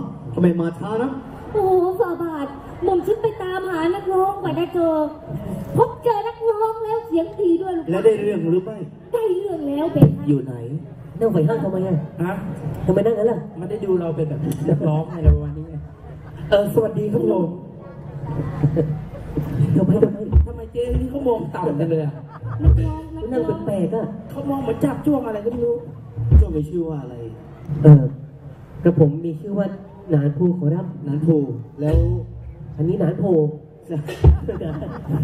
ะทำไมมาช้านะโอ้โหฝ่าบาทหม่อมฉันไปตามหานักร้องกว่าจะเจอ พบเจอนักร้องแล้วเสียงดีด้วยลูกแล้วได้เรื่องหรือไม่ได้เรื่องแล้วเบนอยู่ไหนนั่งไฟห้างทำไมอะฮะทำไมนั่งงั้นล่ะไมันได้ดูเราเป็นแบบนักร้องไงเราวันนี้ไงเออสวัสดีครับผมทำไมทำไมทำไมเจ๊นี่เขามองต่ำกันเลยอะนักร้องนักนั่งร้องแปลกๆอะเขามองเหมือนจับจ้วงอะไรก็ไม่รู้เจ้ามีชื่อว่าอะไร เออ กระผมมีชื่อว่าหนานภูขอรับนันทูแล้วอันนี้หนานโพเจ้า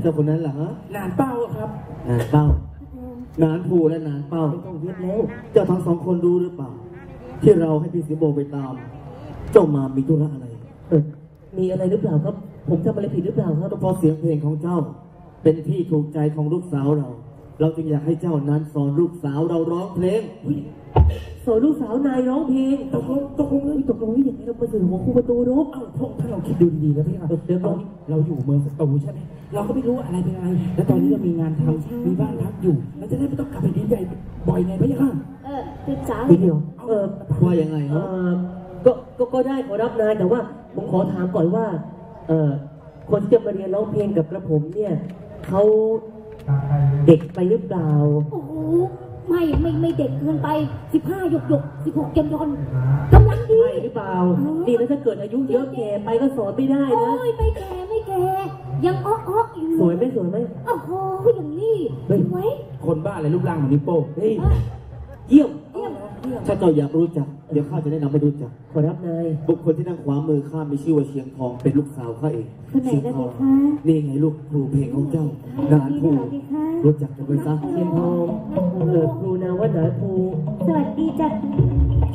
เจ้าคนนั้นเหรอฮะนานเป้าอะครับนานเป้านานภูและนานเป้าไม่ต้องเย็บแล้วเจ้าทั้งสองคนรู้หรือเปล่า ที่เราให้พี่สิงโบไปตาม เจ้ามามีธุระอะไร เออมีอะไรหรือเปล่าครับ ผมทำอะไรผิดหรือเปล่าครับก็เพราะเสียงเพลงของเจ้า เป็นที่ถูกใจของลูกสาวเรา เราจึงอยากให้เจ้านั้นสอนลูกสาวเราร้องเพลง สอนลูกสาวนายร้องเพลงตกลงตกลงเลยตกลงนี่อย่างไรเรามาสื่อหัวคู่ประตูรบเอ้าพวกถ้าเราคิดดูดีๆนะพี่ครับเดี๋ยวก่อนเราอยู่เมืองสตูใช่ไหมเราก็ไม่รู้ว่าอะไรเป็นอะไร แล้วตอนนี้เรามีงานทำมีบ้านพักอยู่เราจะได้ไม่ต้องกลับไปดินใหญ่บ่อยไงพี่ครับเออศึกษาเลทียเดียวเออว่ายังไงเอฮะอก็ก็ก็ได้ขอรับนายแต่ว่าผมขอถามก่อนว่า เออคนที่จะมาเรียนร้องเพลงกับกระผมเนี่ยเขาเด็กไปหรือเปล่าโอ้โห ไม่ไม่ไม่เด็กเกินไปสิบห้าหยกหยกสิบหกยนยนกำลังดี ใช่หรือเปล่านี่แล้วถ้าเกิดอายุเยอะแก่ไปก็สอนไม่ได้โอ้นะ ยไม่แก่ไม่แก่ยังอ้ออ้ออยู่สวยไหมสวยไหมโอ้โหอย่างนี้เฮ้ยสวยคนบ้าอะไรรูปร่างเหมือนนิ้วโป้งเฮ้ยเออเยี่ยมเยี่ยมเยี่ยม ถ้าเจ้าอยากรู้จัก เดี๋ยวข้าจะแนะนำให้รู้จัก ขอรับนาย บุคคลที่นั่งขวามือข้ามีชื่อว่าเชียงทอง เป็นลูกสาวข้าเองคนไหนเชียงนะทเด็องกคะ นี่ไงลูกครูเพลงของเจ้านานภูรู้จักกันไว้ซะเทียนทองเกิดครูนาว่าหนาภูสวัสดีจ้ะ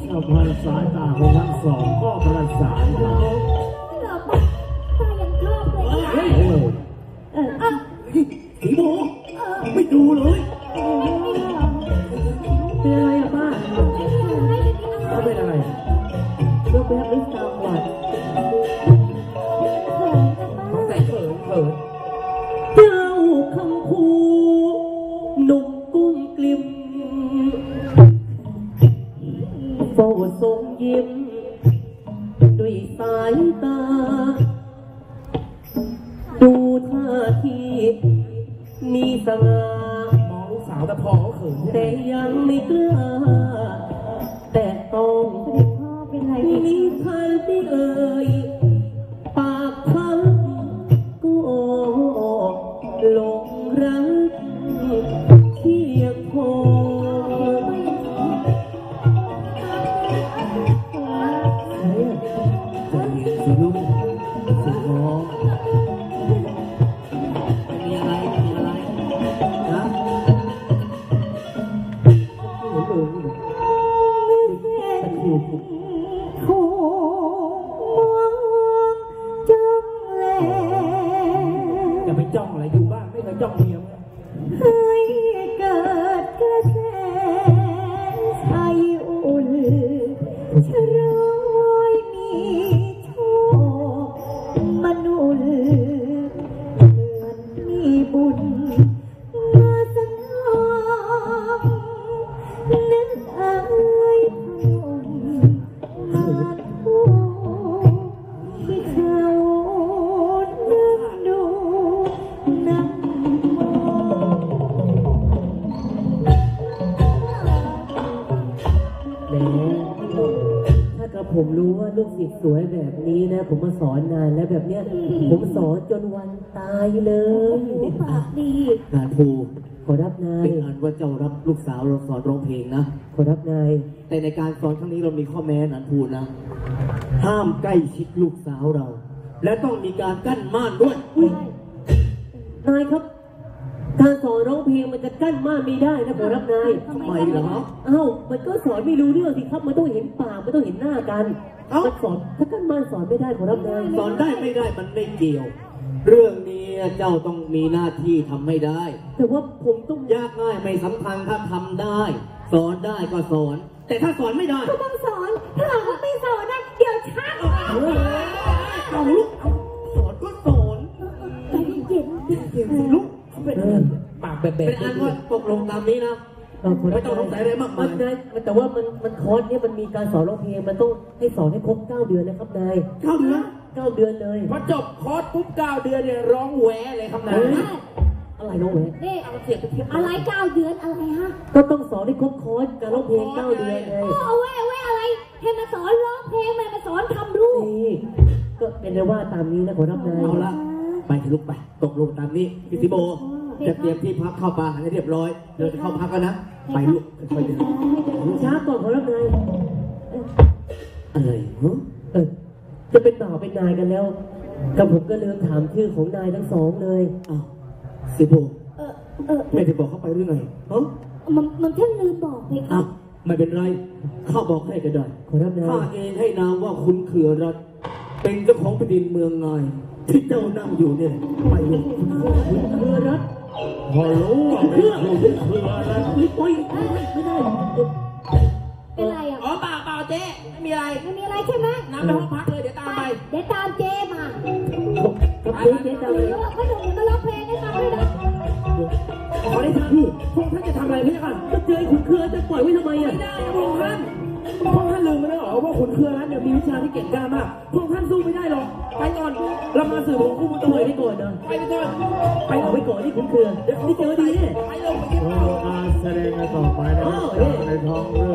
ชาวพันสายตาของทั้งสองก็ประสานกันเหรอปะตายังชอบเลยอะเฮ้ยเอออะสีโบไม่ดูเลย เฝ้าทรงยิ้ม ด้วยสายตา ดูท่าทีมีสง่ามองลูกสาวแต่พอเขาเขินใช่ไหมแต่ยังไม่กล้า แต่ต้องพ่อเป็นไรมีพันที่เอ่ยปากพังก็หลง ถูกมองจ้องแล อย่าไปจ้องอะไรอยู่บ้านไม่เคยจ้องเมีย ผมรู้ว่าลูกศิษย์สวยแบบนี้นะ ผมมาสอนนานแล้วแบบเนี้ย ผมสอนจนวันตายเลยปากดีงานภูขอรับนายเป็นอันว่าเจ้ารับลูกสาวเราสอนร้องเพลงนะ ขอรับนายแต่ในการสอนครั้งนี้เรามีข้อแม้นันพูนะ ห้ามใกล้ชิดลูกสาวเรา และต้องมีการกั้นม่านด้วย นายครับ การสอนร้องเพลงมันจะกั้นม่านไม่ได้นะขอรับนายทำไมเหรอ เอ้ามันก็สอนไม่รู้เรื่องสิครับ มันต้องเห็นปาก มันต้องเห็นหน้ากันเอ้า มันสอนถ้ากั้นม่านสอนไม่ได้ขอรับนายสอนได้ไม่ได้มันไม่เกี่ยว เรื่องนี้เจ้าต้องมีหน้าที่ทำไม่ได้ แต่ว่าผมต้องยากง่ายไม่สำคัญถ้าทำได้ สอนได้ก็สอน แต่ถ้าสอนไม่ได้ก็ต้องสอน ถ้าหากว่าไม่สอนนะเดี๋ยวชักเฮ้ยเอาลูกเอาสอนก็สอนใจเย็นเก่งสิลูก เขาเป็นเออปากแบบแบเป็นบอันว่าตกลงตามนี้นะเเออขอรับไม่ต้องสงสัยอะไรมากมายนายแต่ว่ามันมันคอร์สเนี่ยมันมีการสอนร้องเพลงมันต้องให้สอนให้ครบเก้าเดือนนะครับนายเข้าเดือนเก้าเดือนเลยพอจบคอร์สปุ๊บเก้าเดือนเนี่ยร้องแหวเลยครับนายเฮ้ยอะไรน้องแหวนนี่เอาเสียบไปเทียบอะไรเก้าเดือนอะไรฮะก็ต้องสอนให้ครบคอร์สการร้องเพลงเก้าเดือนไงเอาแว่แว่อะไรให้มาสอนร้องเพลงมามาสอนทำรูปนี่ก็เป็นได้ว่าตามนี้นะขอรับนายเอาละ ไปทะลุไป ตกลงตามนี้พี่สิโบจะเตรียมที่พักเข้าปลาให้เรียบร้อยเดี๋ยวจะเข้าพักกันนะ ไปลูกค่อยๆเดินช้าก่อนขอรับนายอะไรฮะเออจะเป็นต่อเป็นนายกันแล้ว กับผมก็ลืมถามชื่อของนายทั้งสองเลยอ้าวสิโบเออเออไม่ได้บอกเข้าไปหรือไงฮะมันมันท่านลืมบอกไปคอ้ารัวบไม่เป็นไรข้าบอกให้ก็ได้ขอรับนาข้ายเองให้นามว่าคุณเขือรัตน์เป็นเจ้าของแผ่นดินเมืองนาย ที่เจ้านั่งอยู่เนี่ยไปลูกเรือรัตพอรู้ว่าเป็นคุณเขือรัตน์นี่ไปไม่ได้เป็นไรอะ อ๋อเปล่าเปล่าเจ๊ไม่มีอะไรไม่มีอะไรใช่ไหมน้ำไปห้องพักเลยเดี๋ยวตามไป เดี๋ยวตามเจมากับเจ๊เจ๊ตามเอเลยอพ่อหนุ่มมาร้องเพลงให้ฟังด้วยนะขอได้ทางพี่พวกท่านจะทำอะไรพี่ก่อนก็เจอไอ้ขุนเคือจะปล่อยไว้ทำไมอะไม่ได้นะพวกท่านพวกท่านลืมไปแล้วเหรอว่าขุนเคือนั้นเนี่ยมีวิชาที่เก่งกล้ามากพวกท่าน สู้ไม่ได้หรอกไปก่อนเรามาสื่อของคู่มือปตัล่วอยไปไว้ก่อนนะไปก่อนไปเอาไว้ก่อนที่ขุนเคือเดี๋ยวนี่เจอดีแน่ไปเลยไปกินข้าวการแสดงต่อไปนะครับในท้องเรื่อง